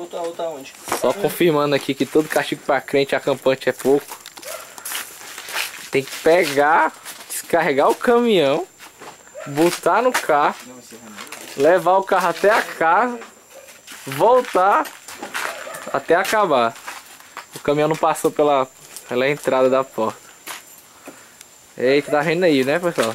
botar outra onde? Só hum. confirmando aqui que todo castigo para crente acampante é pouco. Tem que pegar, descarregar o caminhão, botar no carro, levar o carro até a casa, voltar até acabar. O caminhão não passou pela, pela entrada da porta. Eita, tá vendo aí, né, pessoal?